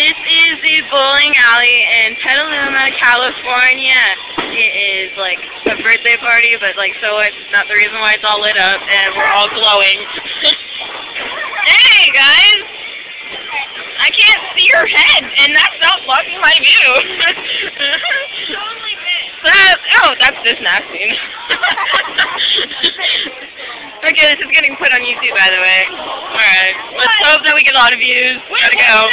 This is the bowling alley in Petaluma, California. It is like a birthday party, but like so it's not the reason why it's all lit up and we're all glowing. hey guys! I can't see your head and that's not blocking my view. Totally that, oh, that's just nasty. okay, this is getting put on YouTube by the way. Alright, let's hope that we get a lot of views. Gotta go.